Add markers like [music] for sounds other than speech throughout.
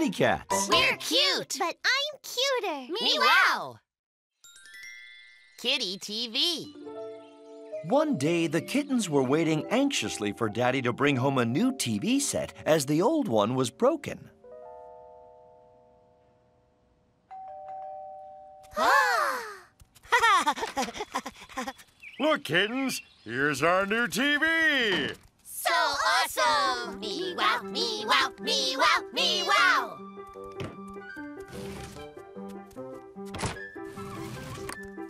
kitty cats. We're cute. But I'm cuter. Meow. Kitty TV. One day, the kittens were waiting anxiously for Daddy to bring home a new TV set as the old one was broken. [gasps] Look, kittens, here's our new TV. So awesome! Me wow, me wow, me wow, me wow!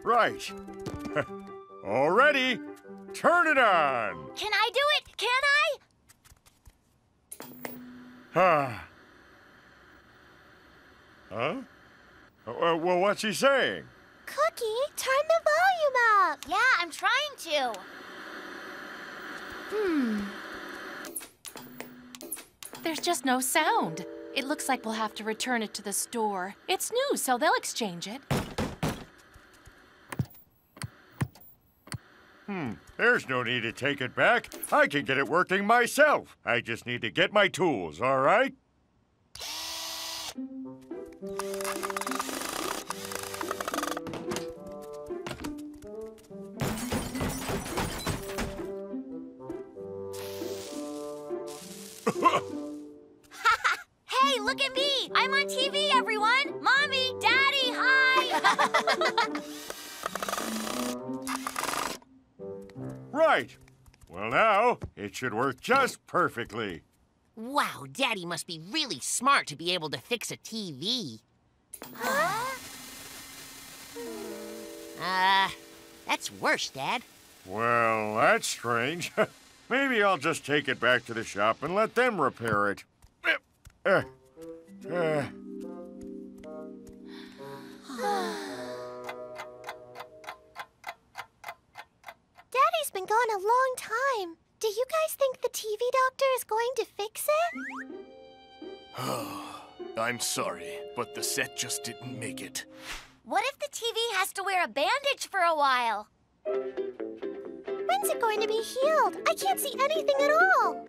Right. [laughs] All ready. Turn it on. Can I do it? Can I? Ah. [sighs] huh? Uh, well, what's he saying? Cookie, turn the volume up. Yeah, I'm trying to. Hmm. There's just no sound. It looks like we'll have to return it to the store. It's new, so they'll exchange it. Hmm, there's no need to take it back. I can get it working myself. I just need to get my tools, all right? [laughs] Hey, look at me! I'm on TV, everyone! Mommy, Daddy, hi! [laughs] Right. Well, now, it should work just perfectly. Wow, Daddy must be really smart to be able to fix a TV. Huh? Uh, that's worse, Dad. Well, that's strange. [laughs] Maybe I'll just take it back to the shop and let them repair it. Uh, uh, [sighs] Daddy's been gone a long time. Do you guys think the TV doctor is going to fix it? [sighs] I'm sorry, but the set just didn't make it. What if the TV has to wear a bandage for a while? When's it going to be healed? I can't see anything at all.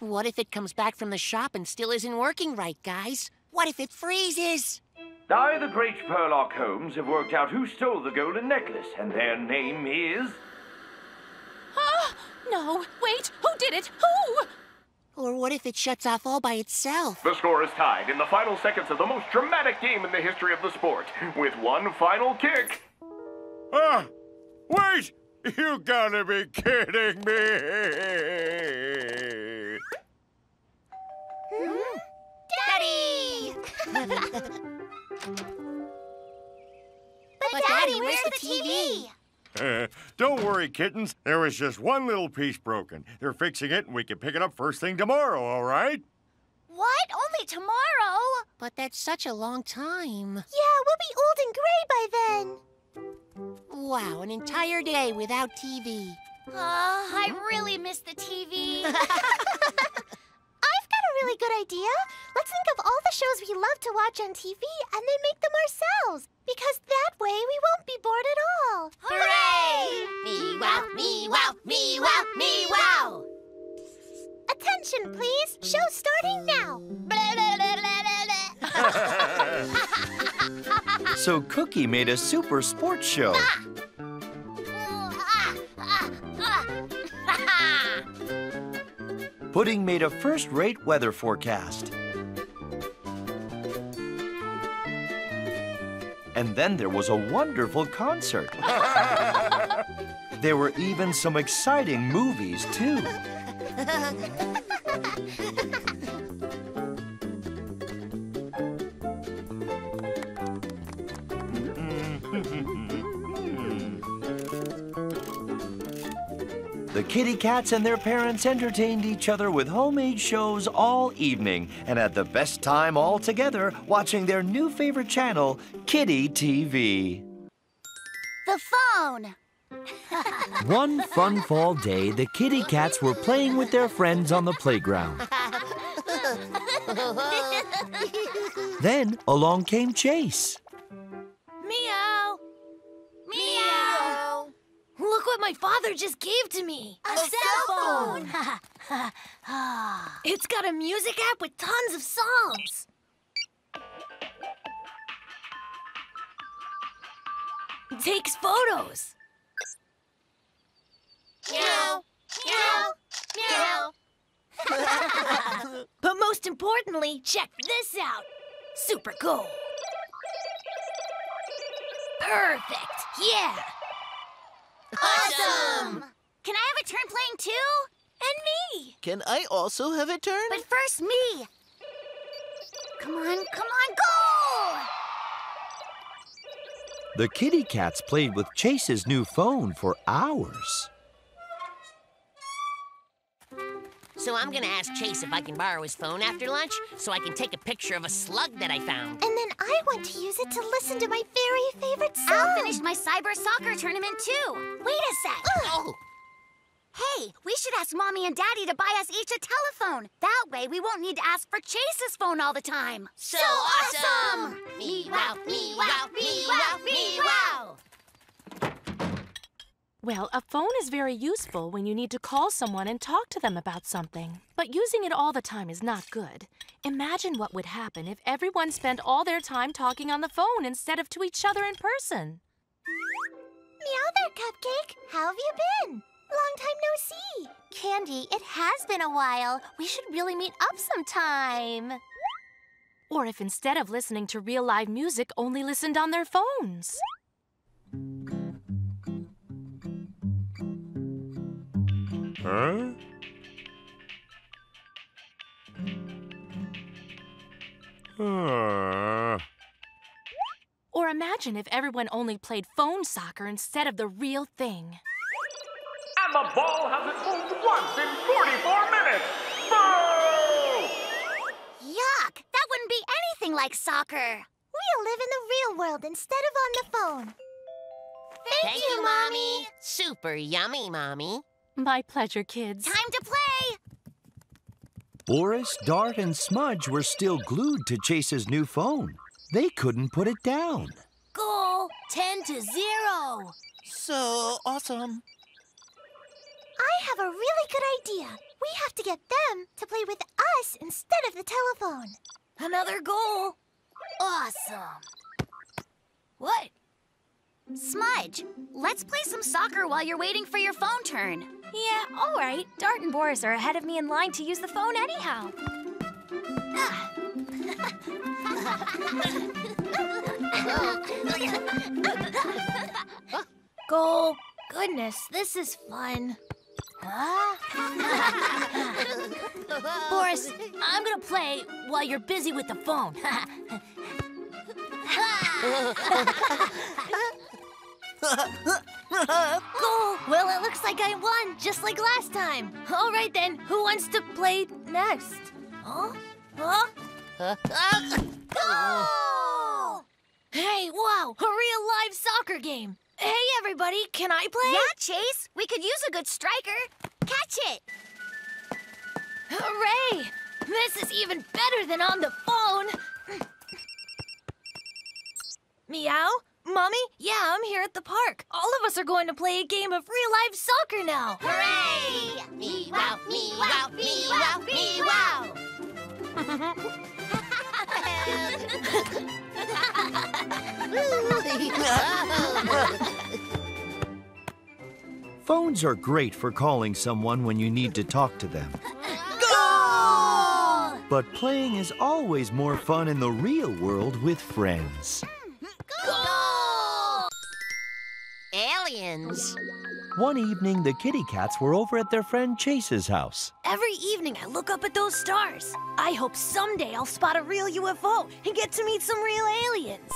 What if it comes back from the shop and still isn't working right, guys? What if it freezes? I, the great Sherlock Holmes, have worked out who stole the golden necklace, and their name is. Ah! No, wait, who did it? Who? Or what if it shuts off all by itself? The score is tied in the final seconds of the most dramatic game in the history of the sport, with one final kick. ah! Wait! You gotta be kidding me! Daddy, where's the TV? Uh, don't worry, kittens. There was just one little piece broken. They're fixing it, and we can pick it up first thing tomorrow, all right? What? Only tomorrow? But that's such a long time. Yeah, we'll be old and gray by then. Wow, an entire day without TV. Uh, I really miss the TV. [laughs] I've got a really good idea. Let's think of all the shows we love to watch on TV and then make them ourselves. Because that way we won't be bored at all. Hooray! Me wow, me wow, me wow, me wow! Attention, please. Show starting now. [laughs] So Cookie made a super sports show. [laughs] [laughs] Pudding made a first-rate weather forecast. And then there was a wonderful concert. [laughs] there were even some exciting movies, too. [laughs] The kitty cats and their parents entertained each other with homemade shows all evening and had the best time all together watching their new favorite channel, Kitty TV. the phone. [laughs] One fun fall day, the kitty cats were playing with their friends on the playground. [laughs] Then along came Chase. just gave to me. A, a cell phone! phone. [laughs] it's got a music app with tons of songs. Takes photos. Meow, meow, meow. [laughs] but most importantly, check this out. Super cool. Perfect, yeah. Awesome! Can I have a turn playing too? And me. Can I also have a turn? But first, me. Come on, come on, go! The kitty cats played with Chase's new phone for hours. So I'm gonna ask Chase if I can borrow his phone after lunch so I can take a picture of a slug that I found. And then I want to use it to listen to my very favorite song. I'll finish my cyber soccer tournament too. Wait a sec. Oh, Hey, we should ask Mommy and Daddy to buy us each a telephone. That way we won't need to ask for Chase's phone all the time. So awesome! Me wow, me wow, me wow, me wow! Well, a phone is very useful when you need to call someone and talk to them about something. But using it all the time is not good. Imagine what would happen if everyone spent all their time talking on the phone instead of to each other in person. Meow there, Cupcake. How have you been? Long time no see. Candy, it has been a while. We should really meet up sometime. Or if instead of listening to real live music, only listened on their phones. Huh? Uh, Or imagine if everyone only played phone soccer instead of the real thing. And the ball hasn't moved once in 44 minutes. Boo! Yuck! That wouldn't be anything like soccer. We'll live in the real world instead of on the phone. Thank, you, Mommy. Super yummy, Mommy. My pleasure, kids. Time to play. Boris, Dart, and Smudge were still glued to Chase's new phone. They couldn't put it down. Goal 10 to 0. So awesome. I have a really good idea. We have to get them to play with us instead of the telephone. Another goal. Awesome. What? Smudge, let's play some soccer while you're waiting for your phone turn. Yeah, all right. Dart and Boris are ahead of me in line to use the phone anyhow. [laughs] Goal. Goodness, this is fun. Huh? [laughs] Boris, I'm gonna play while you're busy with the phone. [laughs] Goal! Well, it looks like I won, just like last time. All right then, who wants to play next? Huh? Huh? Goal! Hey, wow, a real live soccer game. Hey, everybody, can I play? Yeah, Chase, we could use a good striker. Catch it. Hooray! This is even better than on the phone. Meow? Mommy? Yeah, I'm here at the park. All of us are going to play a game of real life soccer now. Hooray! Me wow, me wow, me wow, me wow. Phones are great for calling someone when you need to talk to them. Goal! But playing is always more fun in the real world with friends. Aliens. One evening, the kitty cats were over at their friend Chase's house. Every evening I look up at those stars. I hope someday I'll spot a real UFO and get to meet some real aliens.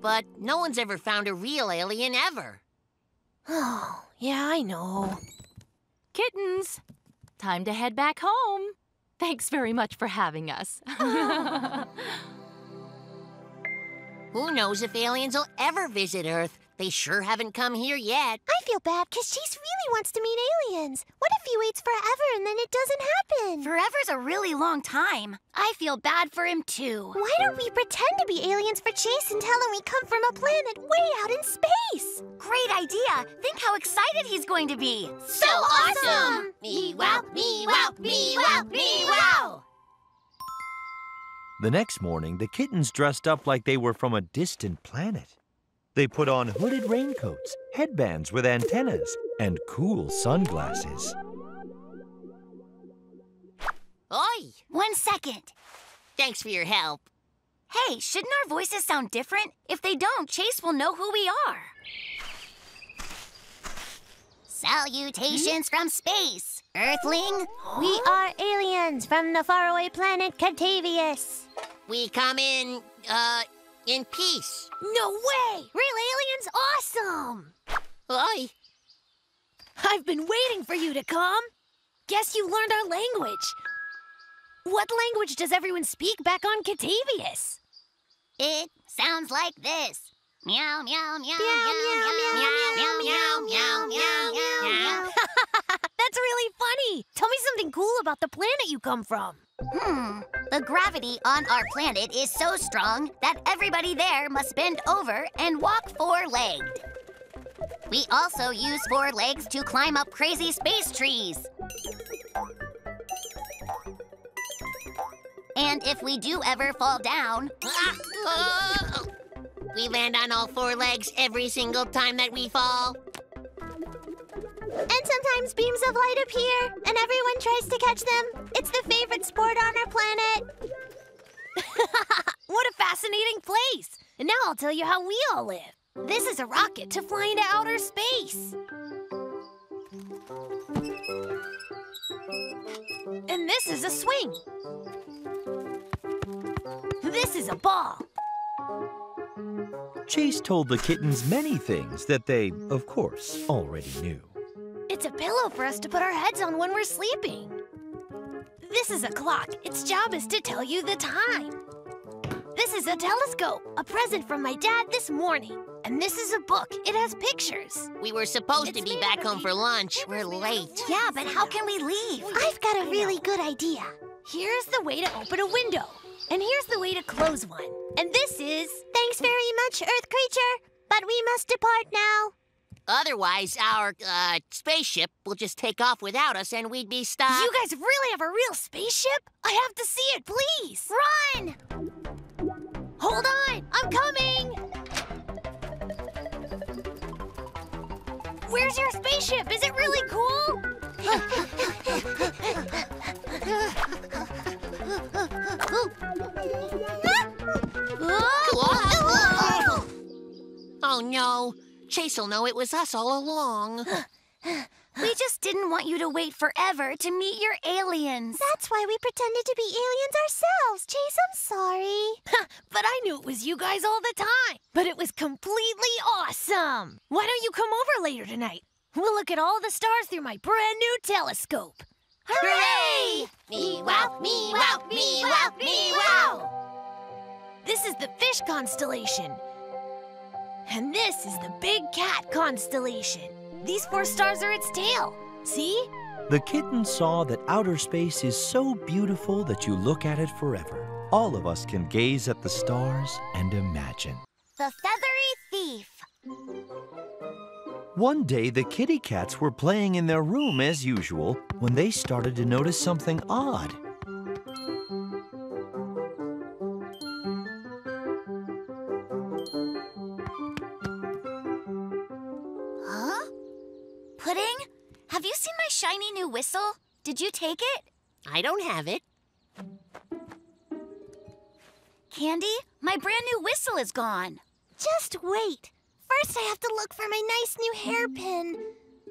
But no one's ever found a real alien ever. Oh, [sighs] yeah, I know. Kittens, time to head back home. Thanks very much for having us. [laughs] [laughs] Who knows if aliens will ever visit Earth? They sure haven't come here yet. I feel bad because Chase really wants to meet aliens. What if he waits forever and then it doesn't happen? Forever's a really long time. I feel bad for him too. Why don't we pretend to be aliens for Chase and tell him we come from a planet way out in space? Great idea. Think how excited he's going to be. So awesome! Me wow, me wow, me wow, me wow. The next morning, the kittens dressed up like they were from a distant planet. They put on hooded raincoats, headbands with antennas, and cool sunglasses. Oi! One second. Thanks for your help. Hey, shouldn't our voices sound different? If they don't, Chase will know who we are. Salutations from space, Earthling. We are aliens from the faraway planet Catavius. We come in, uh, in peace. No way! Real aliens, awesome! Oi! I've been waiting for you to come. Guess you learned our language. What language does everyone speak back on Catavius? It sounds like this. Meow, meow, meow, meow, meow, meow, meow, meow, meow, meow, meow. That's really funny. Tell me something cool about the planet you come from. Hmm. The gravity on our planet is so strong that everybody there must bend over and walk four-legged. We also use four legs to climb up crazy space trees. And if we do ever fall down, Ah, oh. We land on all four legs every single time that we fall. and sometimes beams of light appear, and everyone tries to catch them. It's the favorite sport on our planet. [laughs] What a fascinating place. And now I'll tell you how we all live. This is a rocket to fly into outer space. And this is a swing. This is a ball. Chase told the kittens many things that they, of course, already knew. It's a pillow for us to put our heads on when we're sleeping. This is a clock. Its job is to tell you the time. This is a telescope, a present from my dad this morning. And this is a book. It has pictures. We were supposed to be back home for lunch. We're late. Yeah, but how can we leave? I've got a really good idea. Here's the way to open a window. And here's the way to close one. And this is. Thanks very much, Earth creature. But we must depart now. Otherwise, our, uh, spaceship will just take off without us and we'd be stuck. you guys really have a real spaceship? I have to see it, please. Run! Hold on, I'm coming. Where's your spaceship? Is it really cool? Chase'll know it was us all along. [laughs] We just didn't want you to wait forever to meet your aliens. That's why we pretended to be aliens ourselves. Chase, I'm sorry. [laughs] But I knew it was you guys all the time. But it was completely awesome. Why don't you come over later tonight? We'll look at all the stars through my brand new telescope. Hooray! Me wow, me wow, me wow, me wow. This is the fish constellation. And this is the big cat constellation. These four stars are its tail. See? The kitten saw that outer space is so beautiful that you look at it forever. All of us can gaze at the stars and imagine. The feathery thief. One day, the kitty cats were playing in their room as usual when they started to notice something odd. Shiny new whistle? Did you take it? I don't have it. Candy, my brand new whistle is gone. Just wait. First, I have to look for my nice new hairpin.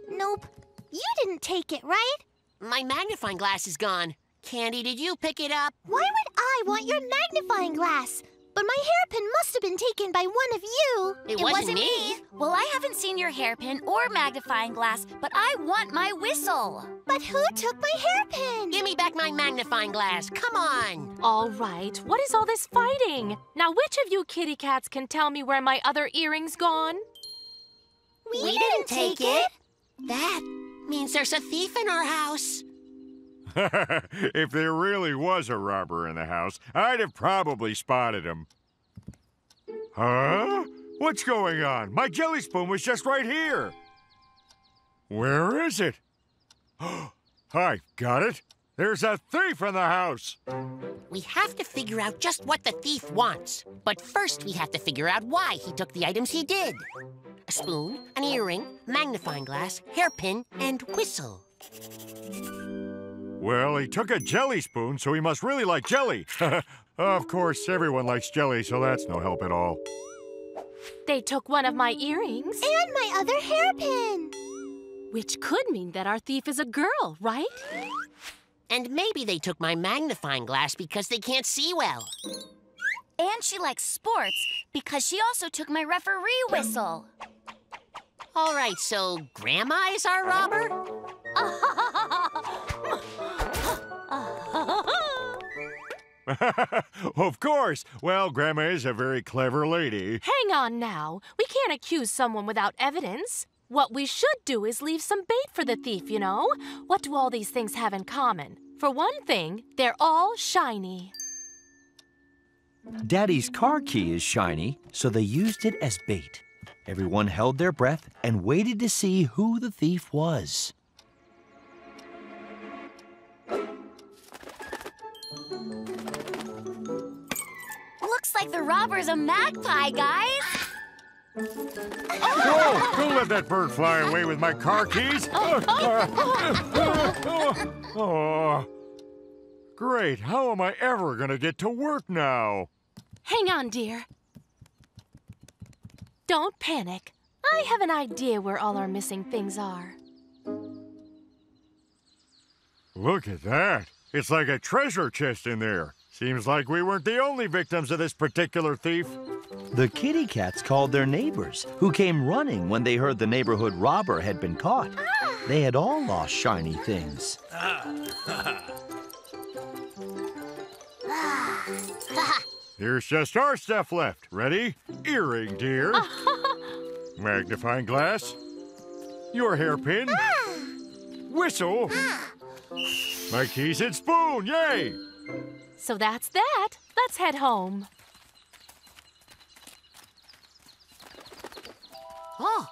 Nope. You didn't take it, right? My magnifying glass is gone. Candy, did you pick it up? Why would I want your magnifying glass? But my hairpin must have been taken by one of you. It, wasn't, me. Well, I haven't seen your hairpin or magnifying glass, but I want my whistle. But who took my hairpin? Give me back my magnifying glass. Come on. All right, what is all this fighting? Now, which of you kitty cats can tell me where my other earring's gone? We, We didn't take it. That means there's a thief in our house. [laughs] if there really was a robber in the house, I'd have probably spotted him. Huh? What's going on? My jelly spoon was just right here. Where is it? [gasps] I got it. There's a thief in the house! We have to figure out just what the thief wants. But first, we have to figure out why he took the items he did a spoon, an earring, magnifying glass, hairpin, and whistle. Well, he took a jelly spoon, so he must really like jelly. [laughs] of course, everyone likes jelly, so that's no help at all. They took one of my earrings. And my other hairpin. Which could mean that our thief is a girl, right? And maybe they took my magnifying glass because they can't see well. And she likes sports because she also took my referee whistle. All right, so Grandma is our robber? [laughs] [laughs] of course. Well, Grandma is a very clever lady. Hang on now. We can't accuse someone without evidence. What we should do is leave some bait for the thief, you know? What do all these things have in common? For one thing, they're all shiny. Daddy's car key is shiny, so they used it as bait. Everyone held their breath and waited to see who the thief was. Looks like the robber's a magpie, guys. Whoa! Don't let that bird fly away with my car keys! [laughs] oh. Great, how am I ever gonna get to work now? Hang on, dear. Don't panic. I have an idea where all our missing things are. Look at that. It's like a treasure chest in there. Seems like we weren't the only victims of this particular thief. The kitty cats called their neighbors, who came running when they heard the neighborhood robber had been caught. They had all lost shiny things. Here's just our stuff left. Ready? Earring, dear. [laughs] Magnifying glass. Your hairpin. Whistle. Ah. My keys and spoon. Yay! So that's that. Let's head home. Oh.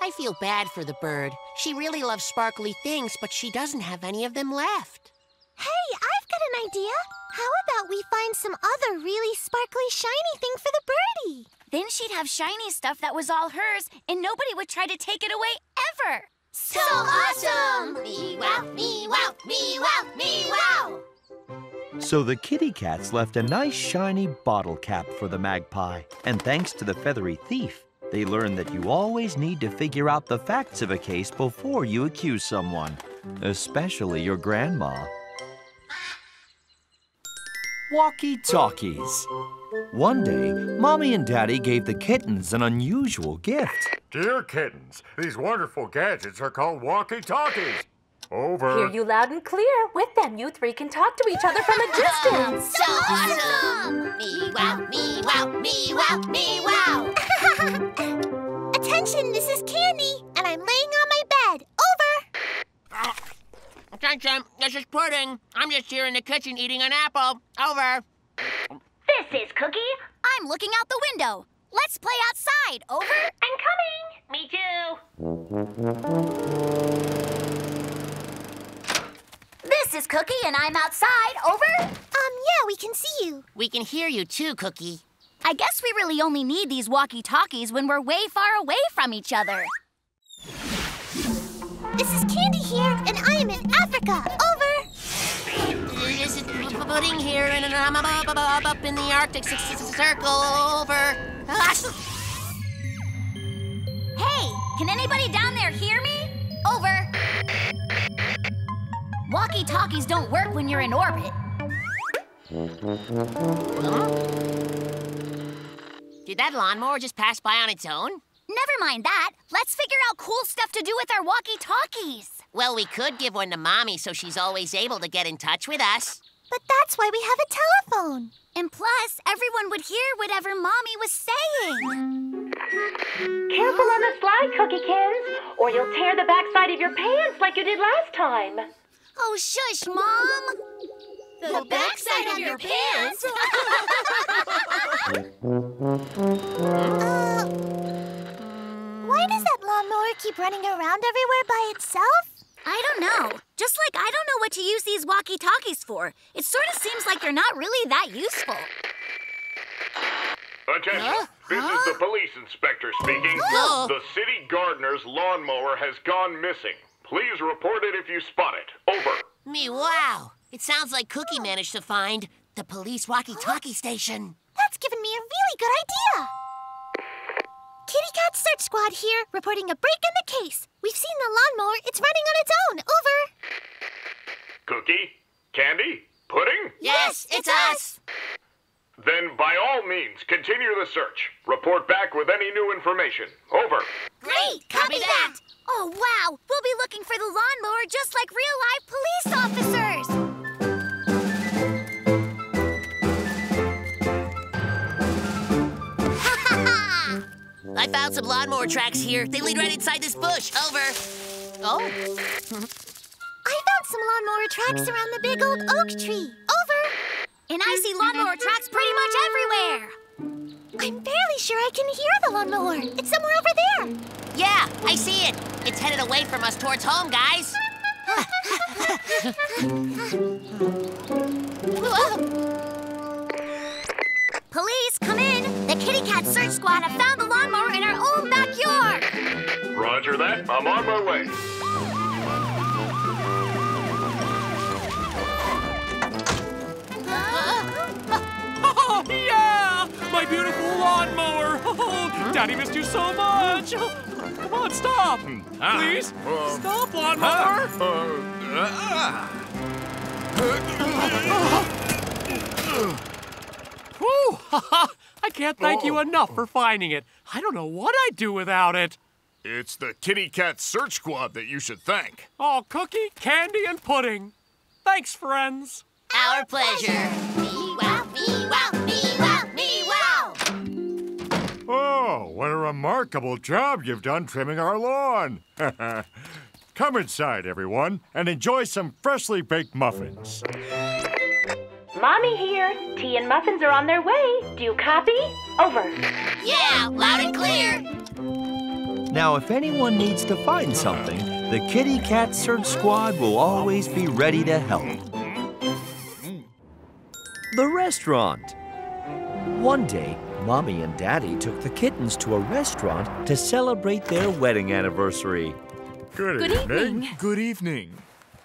I feel bad for the bird. She really loves sparkly things, but she doesn't have any of them left. Hey, I've got an idea. How about we find some other really sparkly, shiny thing for the birdie? Then she'd have shiny stuff that was all hers, and nobody would try to take it away ever. So awesome! Me wow, me wow, me wow, me wow! So the kitty cats left a nice shiny bottle cap for the magpie. And thanks to the feathery thief, they learned that you always need to figure out the facts of a case before you accuse someone, especially your grandma. Walkie talkies. One day, Mommy and Daddy gave the kittens an unusual gift. Dear kittens, these wonderful gadgets are called walkie-talkies. Over. Hear you loud and clear. With them, you three can talk to each other from a distance. [laughs] So awesome! Me wow, me wow, me wow, me wow! [laughs] Attention, this is Candy, and I'm laying on my bed. Over! Attention, this is Pudding. I'm just here in the kitchen eating an apple. Over. This is Cookie. I'm looking out the window. Let's play outside. [gasps] Over. I'm coming. Me too. This is Cookie, and I'm outside. Over. Um, yeah, we can see you. We can hear you too, Cookie. I guess we really only need these walkie-talkies when we're way far away from each other. This is Candy here, and I am in Africa. Over! Pudding here, and I'm up, up, up, up in the Arctic Circle. Over. [laughs] Hey, can anybody down there hear me? Over. Walkie-talkies don't work when you're in orbit. Did that lawnmower just pass by on its own? Never mind that. Let's figure out cool stuff to do with our walkie-talkies. Well, we could give one to Mommy so she's always able to get in touch with us. But that's why we have a telephone. And plus, everyone would hear whatever Mommy was saying. Careful on the slide, Cookiekins, or you'll tear the backside of your pants like you did last time. Oh, shush, Mom. The backside of your pants? [laughs] uh, why does that lawnmower lawnmower keep running around everywhere by itself? I don't know. Just like I don't know what to use these walkie-talkies for. It sort of seems like they're not really that useful. Attention. This is the police inspector speaking. Oh. The city gardener's lawnmower has gone missing. Please report it if you spot it. Over. Me wow. It sounds like Cookie managed to find the police walkie-talkie station. That's given me a really good idea. Kitty Cat Search Squad here, reporting a break in the case. We've seen the lawnmower. It's running on its own. Over. Cookie? Candy? Pudding? Yes, it's us. Then by all means, continue the search. Report back with any new information. Over. Great. Copy that. Oh, wow! We'll be looking for the lawnmower just like real-life police officers! I found some lawnmower tracks here. They lead right inside this bush. Over. Oh. I found some lawnmower tracks around the big old oak tree. Over. And I see lawnmower tracks pretty much everywhere! I'm fairly sure I can hear the lawnmower. It's somewhere over there. Yeah, I see it. It's headed away from us towards home, guys. [laughs] Police, Kitty Cat Search Squad have found the lawnmower in our own backyard! Roger that. I'm on my way. Oh, [laughs] yeah! My beautiful lawnmower! Oh, [laughs] Daddy missed you so much! [laughs] Come on, stop! Hmm. Ah. Please? Uh, uh, stop, lawnmower! Uh, Whew! I can't thank you oh. enough for finding it. I don't know what I'd do without it. It's the Kitty Cat Search Squad that you should thank. Oh, cookie, candy, and pudding. Thanks, friends. Our pleasure. Me wow, me wow, me wow, me wow. Oh, what a remarkable job you've done trimming our lawn. [laughs] Come inside, everyone, and enjoy some freshly baked muffins. Mommy here. Tea and muffins are on their way. Do you copy? Over. Yeah, loud and clear. Now, if anyone needs to find something, the Kitty Cat Search Squad will always be ready to help. The restaurant. One day, Mommy and Daddy took the kittens to a restaurant to celebrate their wedding anniversary. Good, Good evening. Good evening.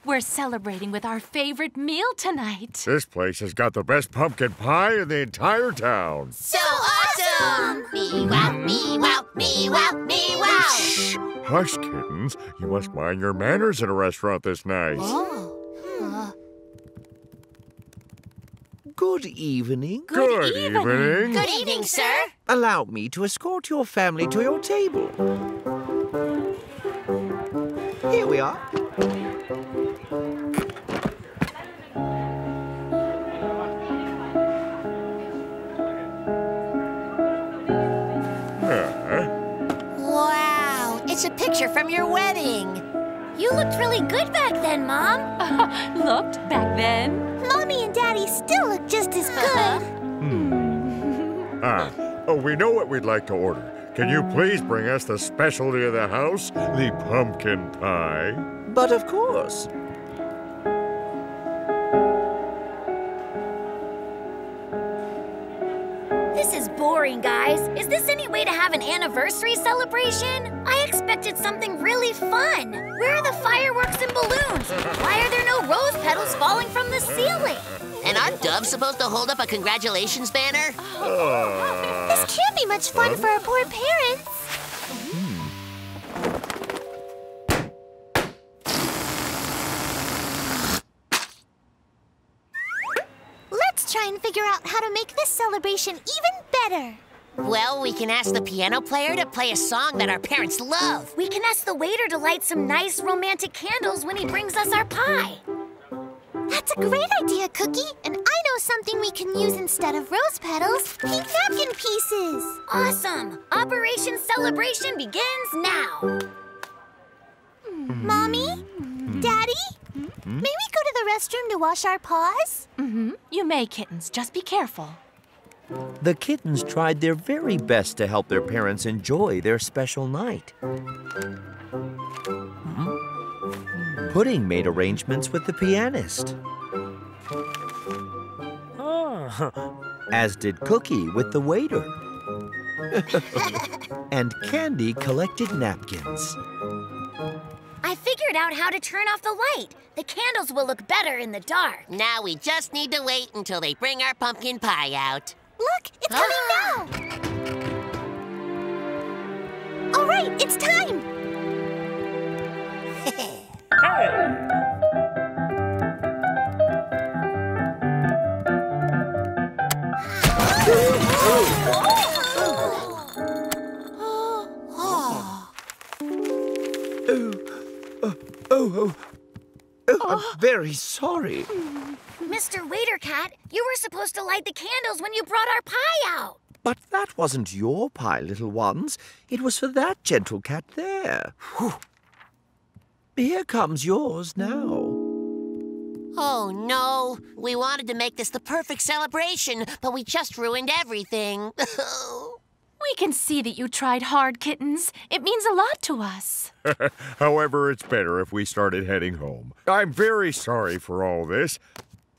We're celebrating with our favorite meal tonight. This place has got the best pumpkin pie in the entire town. So awesome. Me wow, me wow, me wow, me wow. Shh! Hush, kittens. You must mind your manners in a restaurant this night. Oh, nice. Good evening. Good evening. Good evening, sir. Allow me to escort your family to your table. Here we are. Wow, it's a picture from your wedding. You looked really good back then, Mom. [laughs] Looked back then. Mommy and Daddy still look just as good. ah, oh, we know what we'd like to order. Can you please bring us the specialty of the house, the pumpkin pie? But of course. This is boring, guys. Is this any way to have an anniversary celebration? I expected something really fun. Where are the fireworks and balloons? Why are there no rose petals falling from the ceiling? And aren't doves supposed to hold up a congratulations banner? This can't be much fun for our poor parents. Let's try and figure out how to make this celebration even better. Well, we can ask the piano player to play a song that our parents love. We can ask the waiter to light some nice romantic candles when he brings us our pie. That's a great idea, Cookie. And I know something we can use instead of rose petals. Pink napkin pieces. Awesome! Operation Celebration begins now. Mommy? Daddy? May we go to the restroom to wash our paws? Mm-hmm. You may, kittens. Just be careful. The kittens tried their very best to help their parents enjoy their special night. Pudding made arrangements with the pianist. Ah. As did Cookie with the waiter. [laughs] and Candy collected napkins. I figured out how to turn off the light. The candles will look better in the dark. Now we just need to wait until they bring our pumpkin pie out. Look, it's coming now! All right, it's time! Oh, oh, oh, I'm very sorry. Mr. Waiter Cat, you were supposed to light the candles when you brought our pie out. But that wasn't your pie, little ones. It was for that gentle cat there. Whew. Here comes yours now. Oh no, we wanted to make this the perfect celebration, but we just ruined everything. [laughs] We can see that you tried hard, kittens. It means a lot to us. [laughs] However, it's better if we started heading home. I'm very sorry for all this.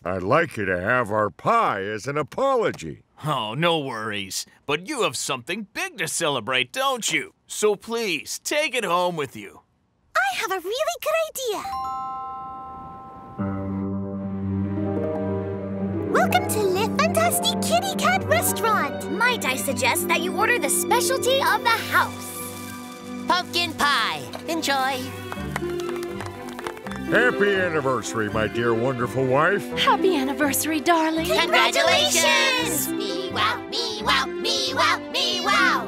I'd like you to have our pie as an apology. Oh, no worries. But you have something big to celebrate, don't you? So please, take it home with you. I have a really good idea. Welcome to Le Fantastic Kitty Cat Restaurant. Might I suggest that you order the specialty of the house? Pumpkin pie. Enjoy. Happy anniversary, my dear wonderful wife. Happy anniversary, darling. Congratulations! Me wow, me wow, me wow, me wow.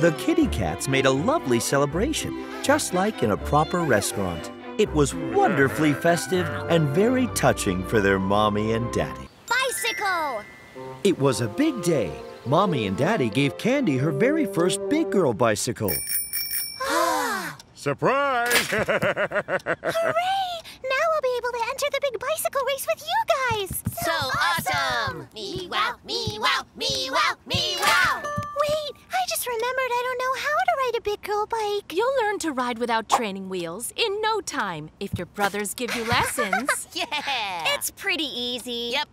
The kitty cats made a lovely celebration, just like in a proper restaurant. It was wonderfully festive and very touching for their mommy and daddy. Bicycle! It was a big day. Mommy and Daddy gave Candy her very first big girl bicycle. [gasps] Surprise! [laughs] Hooray! Wow, me wow, me wow, me wow. Wait, I just remembered I don't know how to ride a big girl bike. You'll learn to ride without training wheels in no time if your brothers give you lessons. [laughs] Yeah. It's pretty easy. Yep.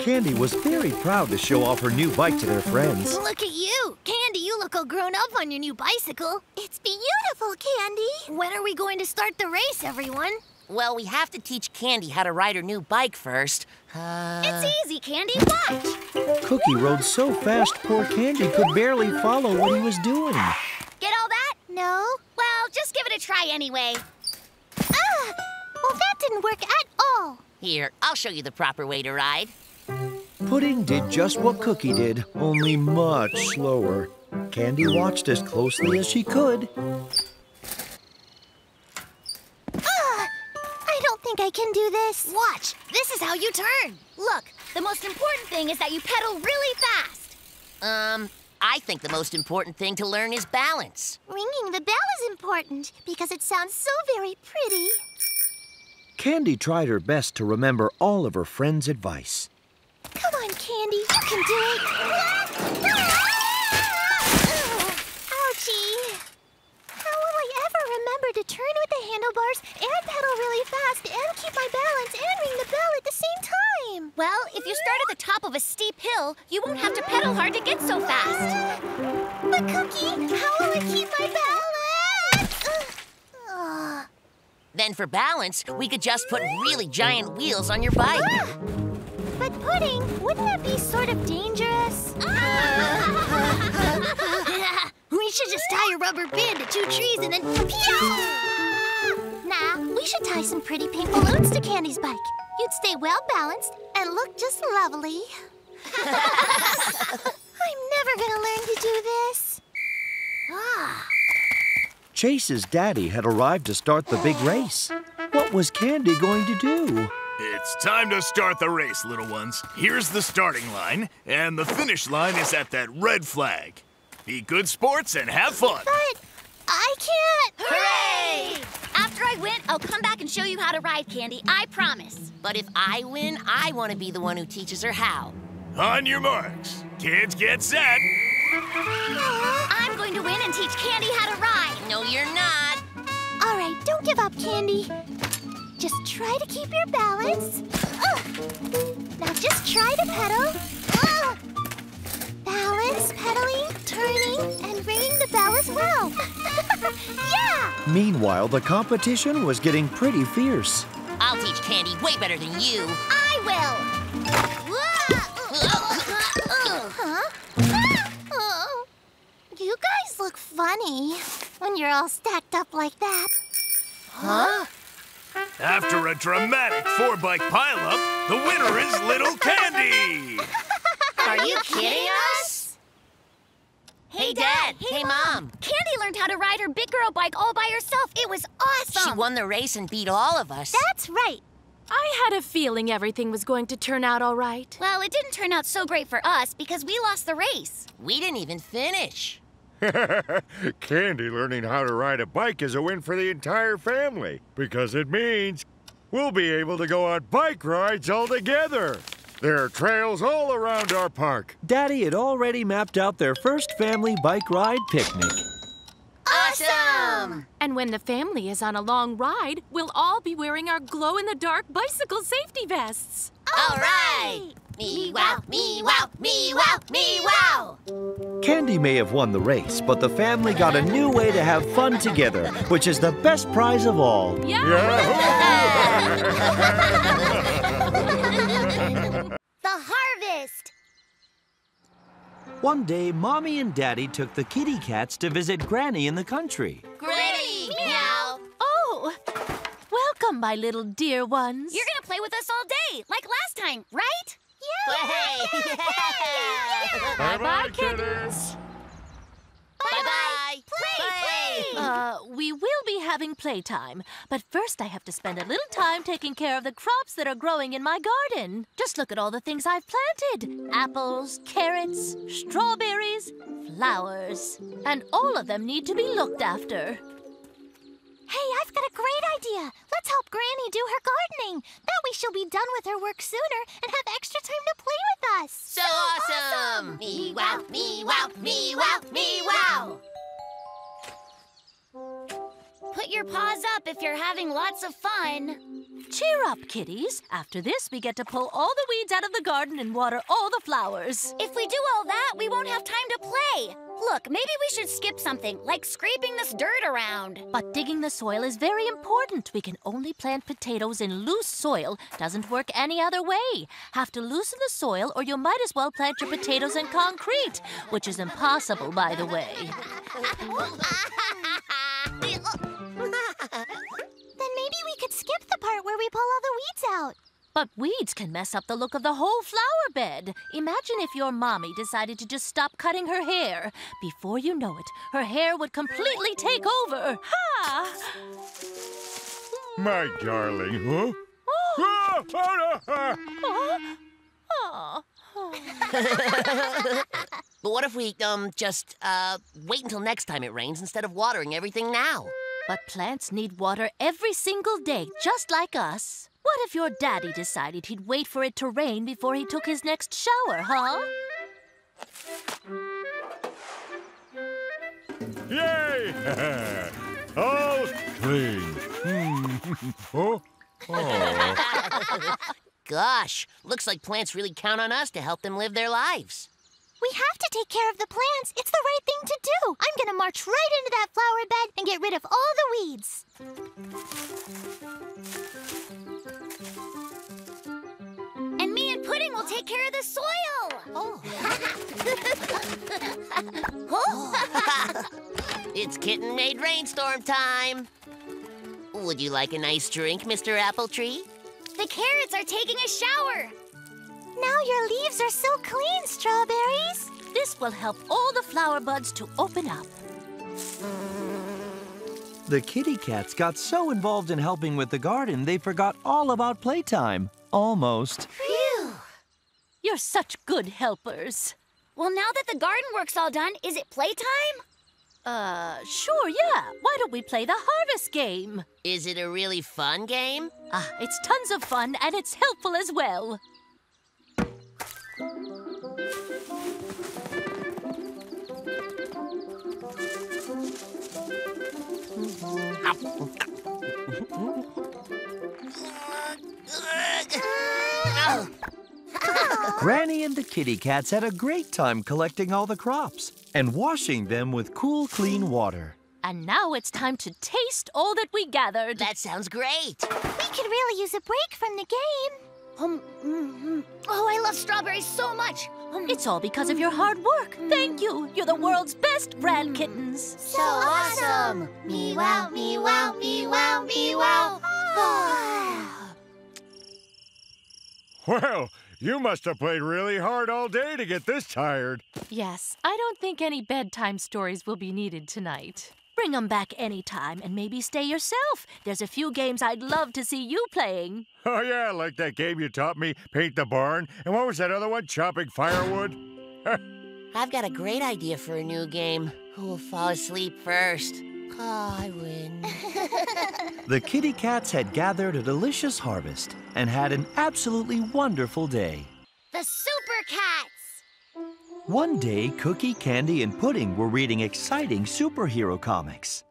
Candy was very proud to show off her new bike to their friends. Look at you! Candy, you look all grown up on your new bicycle. It's beautiful, Candy. When are we going to start the race, everyone? Well, we have to teach Candy how to ride her new bike first. Uh... It's easy, Candy. Watch! Cookie rode so fast poor Candy could barely follow what he was doing. Get all that? No. Well, just give it a try anyway. Ah! Well, that didn't work at all. Here, I'll show you the proper way to ride. Pudding did just what Cookie did, only much slower. Candy watched as closely as she could. Do this. Watch! This is how you turn. Look, the most important thing is that you pedal really fast. Um, I think the most important thing to learn is balance. Ringing the bell is important because it sounds so very pretty. Candy tried her best to remember all of her friends' advice. Come on, Candy, you can do it. [laughs] Ouchie. How will I ever remember to turn with the handlebars and pedal really fast and keep my balance and ring the bell at the same time? Well, if you start at the top of a steep hill, you won't have to pedal hard to get so fast. But Cookie, how will I keep my balance? [sighs] Then for balance, we could just put really giant wheels on your bike. Ah! But Pudding, wouldn't that be sort of dangerous? we [laughs] should just tie a rubber band to two trees and then... Nah, we should tie some pretty pink balloons to Candy's bike. You'd stay well balanced and look just lovely. [laughs] I'm never gonna learn to do this. Ah. Chase's daddy had arrived to start the big race. What was Candy going to do? It's time to start the race, little ones. Here's the starting line, and the finish line is at that red flag. Be good sports and have fun. But I can't. Hooray! After I win, I'll come back and show you how to ride, Candy. I promise. But if I win, I want to be the one who teaches her how. On your marks. Kids get set. I'm going to win and teach Candy how to ride. No, you're not. All right, don't give up, Candy. Just try to keep your balance. Ugh. Now just try to pedal. Ugh. Balance, pedaling, turning, and ringing the bell as well. [laughs] yeah! Meanwhile, the competition was getting pretty fierce. I'll teach Candy way better than you. I will. Huh? Oh, you guys look funny when you're all stacked up like that. Huh? After a dramatic four bike pileup, the winner is Little Candy. [laughs] Are you kidding us? Hey, Dad. Hey, Mom. Candy learned how to ride her big girl bike all by herself. It was awesome. She won the race and beat all of us. That's right. I had a feeling everything was going to turn out all right. Well, it didn't turn out so great for us because we lost the race. We didn't even finish. [laughs] Candy learning how to ride a bike is a win for the entire family because it means we'll be able to go on bike rides all together. There are trails all around our park. Daddy had already mapped out their first family bike ride picnic. Awesome! And when the family is on a long ride, we'll all be wearing our glow in the dark bicycle safety vests. All right! Me wow, me wow, me wow, me wow! Candy may have won the race, but the family got a new way to have fun together, which is the best prize of all. [laughs] [laughs] The harvest! One day, Mommy and Daddy took the kitty cats to visit Granny in the country. Granny! Meow! Oh, welcome, my little dear ones. You're gonna play with us all day, like last time, right? Yeah! Bye-bye, kittens. Bye-bye! Play, play! Uh, we will be having playtime, but first I have to spend a little time taking care of the crops that are growing in my garden. Just look at all the things I've planted. Apples, carrots, strawberries, flowers. And all of them need to be looked after. Hey, I've got a great idea. Let's help Granny do her gardening. That way she'll be done with her work sooner and have extra time to play with us. So awesome! Me wow, me wow, me wow, Put your paws up if you're having lots of fun. Cheer up, kitties. After this, we get to pull all the weeds out of the garden and water all the flowers. If we do all that, we won't have time to play. Look, maybe we should skip something, like scraping this dirt around. But digging the soil is very important. We can only plant potatoes in loose soil. Doesn't work any other way. Have to loosen the soil, or you might as well plant your potatoes in concrete, which is impossible, by the way. [laughs] part where we pull all the weeds out. But weeds can mess up the look of the whole flower bed. Imagine if your mommy decided to just stop cutting her hair. Before you know it, her hair would completely take over. Ha! My darling, huh? Ah. Oh. [laughs] But what if we, um, just, uh, wait until next time it rains instead of watering everything now? But plants need water every single day, just like us. What if your daddy decided he'd wait for it to rain before he took his next shower, huh? Yay! [laughs] All clean. Hmm. [laughs] oh? [laughs] Oh. Gosh, looks like plants really count on us to help them live their lives. We have to take care of the plants. It's the right thing to do. I'm gonna march right into that flower bed and get rid of all the weeds. And me and Pudding will take care of the soil. Oh. [laughs] oh. [laughs] it's kitten made rainstorm time. Would you like a nice drink, Mr. Apple Tree? The carrots are taking a shower. Now your leaves are so clean, strawberries. This will help all the flower buds to open up. The kitty cats got so involved in helping with the garden, they forgot all about playtime. Almost. Phew. You're such good helpers. Well, now that the garden work's all done, is it playtime? Uh, sure, yeah. Why don't we play the harvest game? Is it a really fun game? Ah, it's tons of fun and it's helpful as well. Granny and the kitty cats had a great time collecting all the crops and washing them with cool, clean water. And now it's time to taste all that we gathered. That sounds great. We could really use a break from the game. Um, mm, mm. Oh, I love strawberries so much. Um, It's all because of your hard work. Thank you. You're the world's best brand kittens. So awesome! Me wow, me wow, me wow, me wow. [sighs] Well, you must have played really hard all day to get this tired. Yes, I don't think any bedtime stories will be needed tonight. Bring 'em back anytime and maybe stay yourself. There's a few games I'd love to see you playing. [laughs] Oh, yeah, like that game you taught me, Paint the Barn. And what was that other one, Chopping Firewood? [laughs] I've got a great idea for a new game. Who will fall asleep first? Oh, I win. [laughs] The kitty cats had gathered a delicious harvest and had an absolutely wonderful day. the Super Cats! One day, Cookie, Candy, and Pudding were reading exciting superhero comics.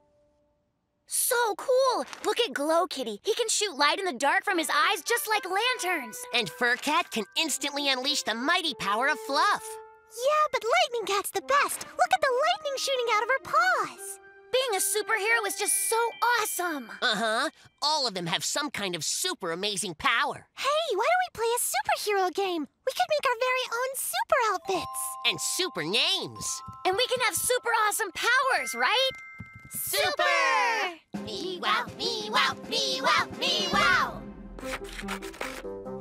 So cool! Look at Glow Kitty. He can shoot light in the dark from his eyes just like lanterns. and Fur Cat can instantly unleash the mighty power of fluff. Yeah, but Lightning Cat's the best. Look at the lightning shooting out of her paws. Being a superhero is just so awesome. Uh huh. All of them have some kind of super amazing power. Hey, why don't we play a superhero game? We could make our very own super outfits. And super names. And we can have super awesome powers, right? Super! Me wow, me wow, me wow, me wow.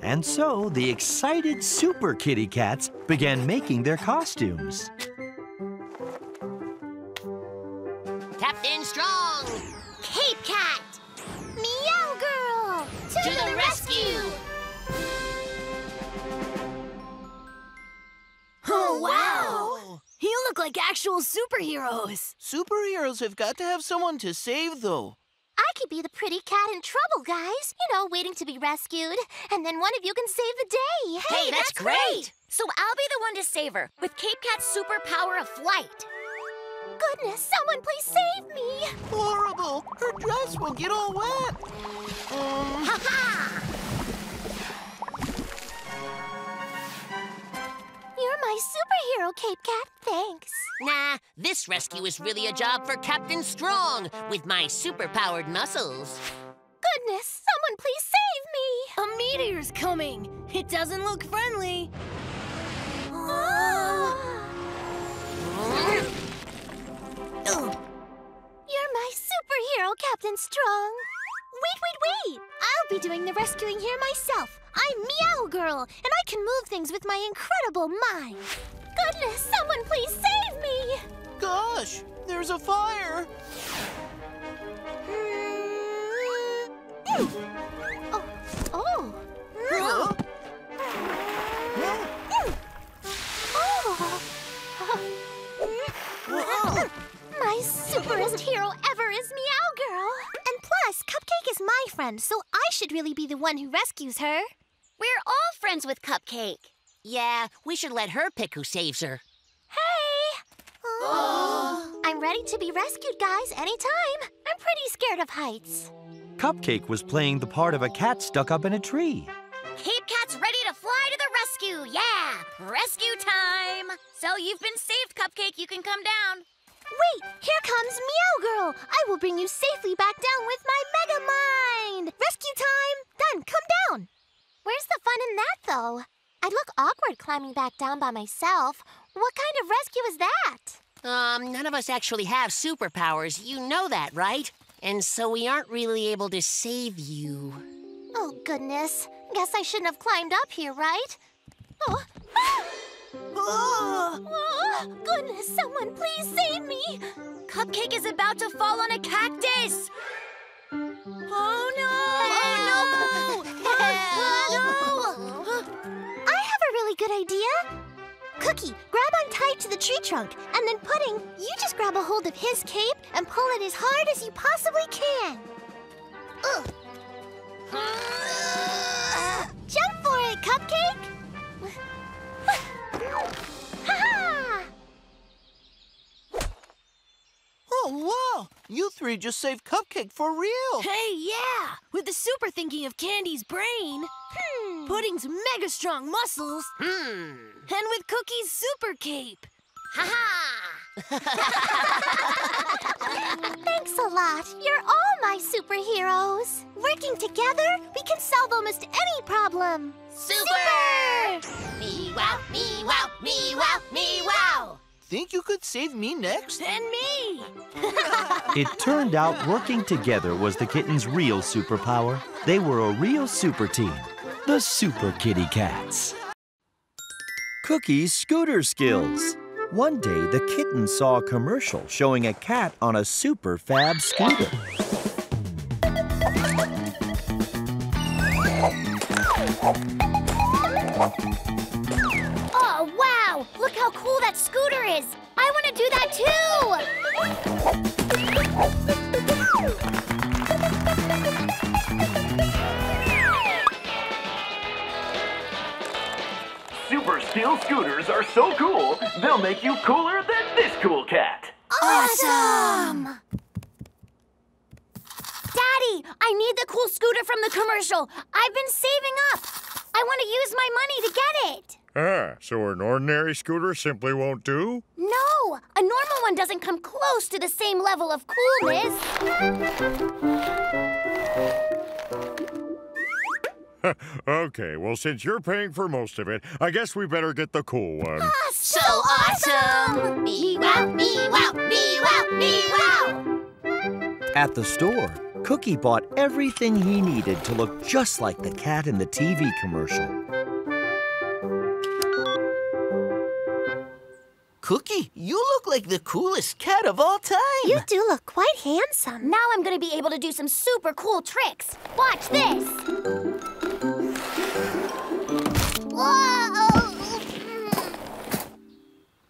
And so the excited super kitty cats began making their costumes. Like actual superheroes. Superheroes have got to have someone to save, though. I could be the pretty cat in trouble, guys. You know, waiting to be rescued. And then one of you can save the day. Hey, that's great. So I'll be the one to save her with Cape Cat's superpower of flight. Goodness, someone please save me. Horrible! Her dress will get all wet. Um, Ha ha! My superhero, Cape Cat. Thanks. Nah, this rescue is really a job for Captain Strong with my superpowered muscles. Goodness, someone please save me. A meteor's coming. It doesn't look friendly. Ah! [gasps] You're my superhero, Captain Strong. Wait, wait, wait! I'll be doing the rescuing here myself. I'm Meow Girl, and I can move things with my incredible mind. Goodness, someone please save me! gosh, there's a fire. Hmm. Oh, oh. Huh? Oh. My superest hero ever is Meow Girl. And plus, Cupcake is my friend, so I should really be the one who rescues her. We're all friends with Cupcake. Yeah, we should let her pick who saves her. Hey! Oh. I'm ready to be rescued, guys, anytime. I'm pretty scared of heights. Cupcake was playing the part of a cat stuck up in a tree. Cape Cat's ready to fly to the rescue. Yeah, rescue time. So you've been saved, Cupcake. You can come down. Wait, here comes Meow Girl. I will bring you safely back down with my Mega Mind. Rescue time. Done. Come down. Where's the fun in that, though? I'd look awkward climbing back down by myself. What kind of rescue is that? Um, none of us actually have superpowers. You know that, right? And so we aren't really able to save you. Oh, goodness. Guess I shouldn't have climbed up here, right? Oh. [gasps] Oh, goodness, someone please save me! Cupcake is about to fall on a cactus. Oh no! Oh, no! Oh, no! I have a really good idea. Cookie, grab on tight to the tree trunk, and then Pudding, you just grab a hold of his cape and pull it as hard as you possibly can. Ugh. Jump for it, Cupcake! Ha-ha! Oh, wow! You three just saved Cupcake for real. Hey, yeah! With the super thinking of Candy's brain, hmm. Pudding's mega strong muscles, Hmm. and with Cookie's super cape. Ha ha! Thanks a lot. You're all my superheroes. Working together, we can solve almost any problem. Super! Me wow, me wow, me wow, me wow! Think you could save me next? And me! [laughs] It turned out working together was the kitten's real superpower. They were a real super team, the Super Kitty Cats. Cookie's scooter skills. One day, the kitten saw a commercial showing a cat on a super fab scooter. Oh, wow! Look how cool that scooter is! I want to do that too! Steel scooters are so cool, they'll make you cooler than this cool cat. Awesome! Daddy, I need the cool scooter from the commercial. I've been saving up. I want to use my money to get it. Ah, so an ordinary scooter simply won't do? No, a normal one doesn't come close to the same level of coolness. Okay, well, since you're paying for most of it, I guess we better get the cool one. Ah, so awesome! Me wow, me wow, me wow, me wow! At the store, Cookie bought everything he needed to look just like the cat in the TV commercial. Cookie, you look like the coolest cat of all time. You do look quite handsome. Now I'm going to be able to do some super cool tricks. Watch this. Whoa!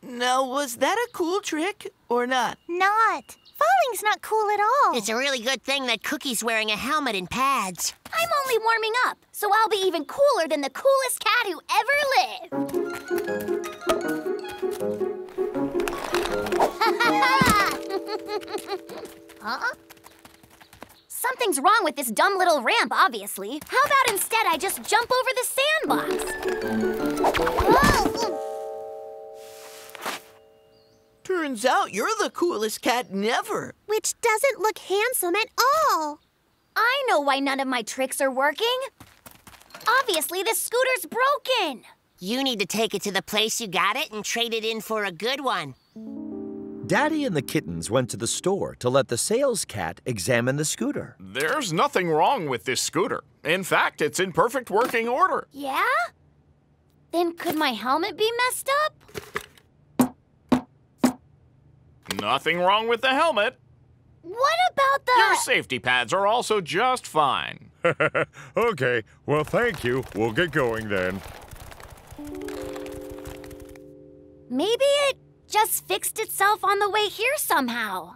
Now, was that a cool trick or not? Not. Falling's not cool at all. It's a really good thing that Cookie's wearing a helmet and pads. I'm only warming up, so I'll be even cooler than the coolest cat who ever lived. [laughs] huh? Something's wrong with this dumb little ramp, obviously. How about instead I just jump over the sandbox? Whoa! Turns out you're the coolest cat never. Which doesn't look handsome at all. I know why none of my tricks are working. Obviously, the scooter's broken. You need to take it to the place you got it and trade it in for a good one. Daddy and the kittens went to the store to let the sales cat examine the scooter. There's nothing wrong with this scooter. In fact, it's in perfect working order. Yeah? Then could my helmet be messed up? Nothing wrong with the helmet. What about the... Your safety pads are also just fine. [laughs] okay, well, thank you. We'll get going then. Maybe it just fixed itself on the way here somehow.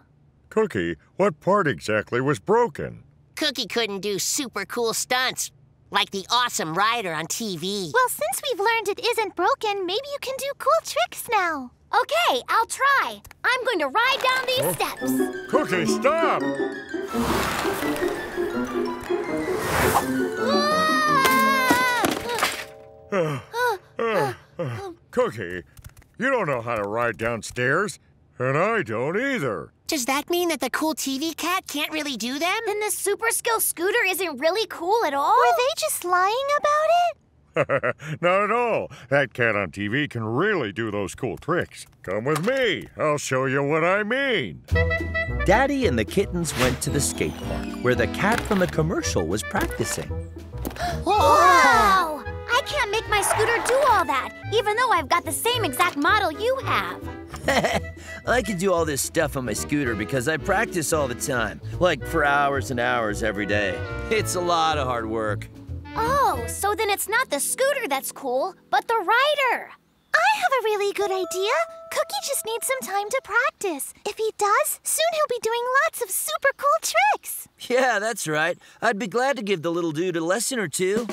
Cookie, what part exactly was broken? Cookie couldn't do super cool stunts, like the awesome rider on TV. Well, since we've learned it isn't broken, maybe you can do cool tricks now. Okay, I'll try. I'm going to ride down these Oh. steps. Cookie, stop! Ah! [sighs] [sighs] [sighs] Cookie, you don't know how to ride downstairs, and I don't either. Does that mean that the cool TV cat can't really do them? Then the super skill scooter isn't really cool at all? Were they just lying about it? [laughs] Not at all. That cat on TV can really do those cool tricks. Come with me. I'll show you what I mean. Daddy and the kittens went to the skate park where the cat from the commercial was practicing. [gasps] Wow! I can't make my scooter do all that, even though I've got the same exact model you have. [laughs] I can do all this stuff on my scooter because I practice all the time, like for hours and hours every day. It's a lot of hard work. Oh, so then it's not the scooter that's cool, but the rider. I have a really good idea. Cookie just needs some time to practice. If he does, soon he'll be doing lots of super cool tricks. Yeah, that's right. I'd be glad to give the little dude a lesson or two.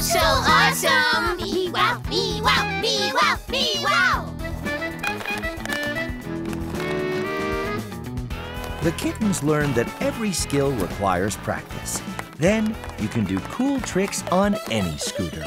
So awesome! Me wow, me wow, wow, wow! the kittens learn that every skill requires practice. Then you can do cool tricks on any scooter.